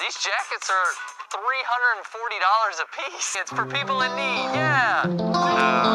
These jackets are $340 a piece. It's for people in need, yeah. Uh.